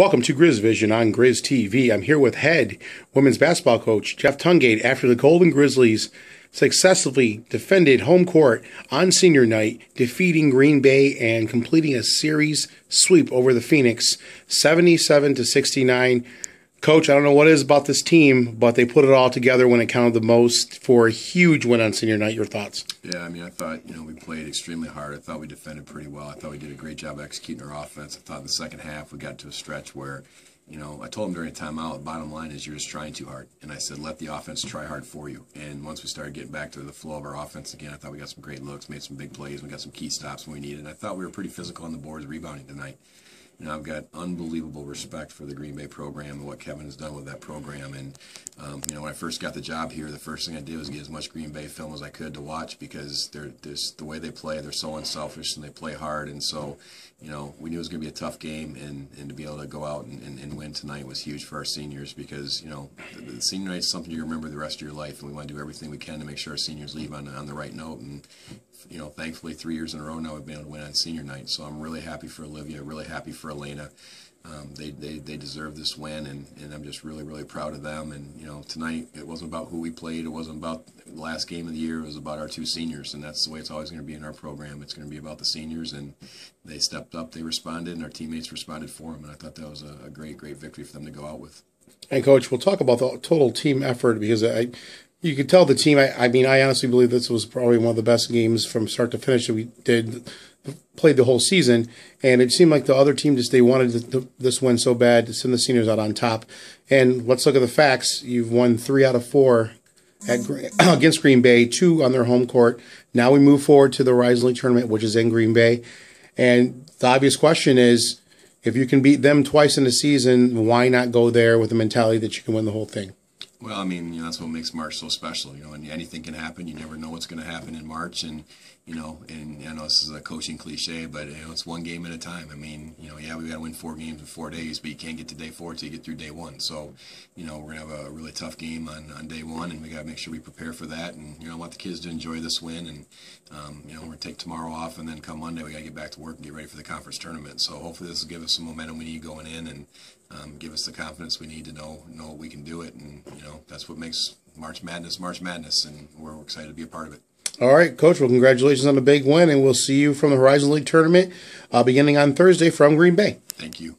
Welcome to Grizz Vision on Grizz TV. I'm here with head women's basketball coach Jeff Tungate after the Golden Grizzlies successfully defended home court on senior night, defeating Green Bay and completing a series sweep over the Phoenix 77 to 69. Coach, I don't know what it is about this team, but they put it all together when it counted the most for a huge win on senior night. Your thoughts? Yeah, I mean, I thought, you know, we played extremely hard. I thought we defended pretty well. I thought we did a great job executing our offense. I thought in the second half we got to a stretch where, you know, I told them during a timeout, bottom line is you're just trying too hard. And I said, let the offense try hard for you. And once we started getting back to the flow of our offense again, I thought we got some great looks, made some big plays, we got some key stops when we needed. And I thought we were pretty physical on the boards rebounding tonight. Know, I've got unbelievable respect for the Green Bay program and what Kevin has done with that program. And, um, you know, when I first got the job here, the first thing I did was get as much Green Bay film as I could to watch because they're just the way they play, they're so unselfish and they play hard. And so, you know, we knew it was going to be a tough game. And, and to be able to go out and, and, and win tonight was huge for our seniors because, you know, the, the senior night is something you remember the rest of your life. And we want to do everything we can to make sure our seniors leave on, on the right note. And, you know, thankfully, three years in a row now we've been able to win on senior night. So I'm really happy for Olivia, really happy for Elena. Um, they, they, they deserve this win, and, and I'm just really, really proud of them. And, you know, tonight it wasn't about who we played. It wasn't about the last game of the year. It was about our two seniors, and that's the way it's always going to be in our program. It's going to be about the seniors, and they stepped up, they responded, and our teammates responded for them. And I thought that was a, a great, great victory for them to go out with. And, Coach, we'll talk about the total team effort because I, you could tell the team. I, I, mean, I honestly believe this was probably one of the best games from start to finish that we did played the whole season. And it seemed like the other team just they wanted the, this win so bad to send the seniors out on top. And let's look at the facts. You've won three out of four at, against Green Bay, two on their home court. Now we move forward to the Horizon League tournament, which is in Green Bay. And the obvious question is, if you can beat them twice in the season, why not go there with the mentality that you can win the whole thing? Well, I mean, you know, that's what makes March so special. You know, and anything can happen. You never know what's going to happen in March, and you know, and I know this is a coaching cliche, but you know, it's one game at a time. I mean, you know, yeah, we got to win four games in four days, but you can't get to day four until you get through day one. So, you know, we're gonna have a really tough game on, on day one, and we got to make sure we prepare for that. And you know, I want the kids to enjoy this win, and um, you know, we're gonna take tomorrow off, and then come Monday we got to get back to work and get ready for the conference tournament. So hopefully, this will give us some momentum we need going in, and um, give us the confidence we need to know know we can do it. And you know, that's what makes March Madness March Madness, and we're excited to be a part of it. All right, Coach. Well, congratulations on the big win, and we'll see you from the Horizon League tournament uh, beginning on Thursday from Green Bay. Thank you.